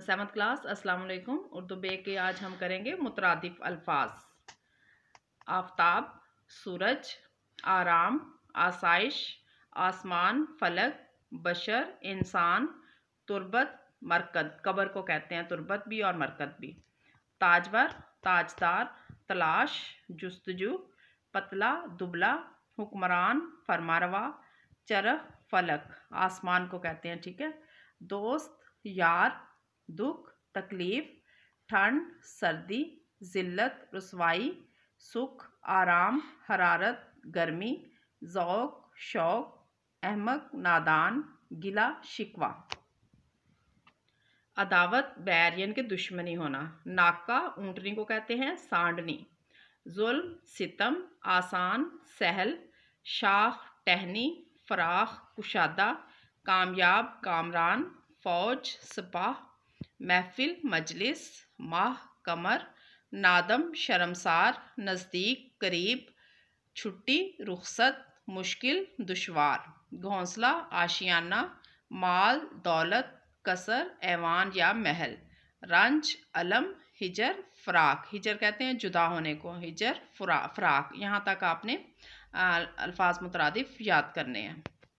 Seventh class, अस्सलाम वालेकुम उर्दू बे के आज हम करेंगे मुतरदिफ अल्फाज। आफ्ताब, सूरज, आराम, आसाइश, आसमान, फलक, बशर, इंसान, तुरबत, मरकद। कबर को कहते हैं तुरबत भी और मरकद भी। ताजवर, ताजदार, तलाश, जस्तजू, पतला, दुबला, हुक्मरान, फरमारवा, चरख, फलक। आसमान को कहते हैं, ठीक है? दोस्त, यार दुख, तकलीफ़, ठंड, सर्दी, ज़िल्लत, रसवाई, सुख, आराम, हरारत, गर्मी, ज़ौक़, शौक़, अहमक, नादान, गिला, शिकवा। अदावत बैर यानी कि दुश्मनी होना। नाका ऊँटनी को कहते हैं सांडनी। जुल्म, सितम, आसान, सहल, शाख, टहनी, फराख, कुशादा, कामयाब, कामरान, फ़ौज, सपाह महफिल, मजलिस, माह, कमर, नादम, शर्मसार, नज़दीक, करीब, छुट्टी, रुखसत, मुश्किल, दुशवार, घोंसला, आशियाना, माल, दौलत, कसर, ऐवान या महल, रंज, अलम, हिजर, फ़राक, हिजर कहते हैं जुदा होने को, हिजर फ़राक, यहाँ तक आपने अल्फाज मुतरदफ़ याद करने हैं।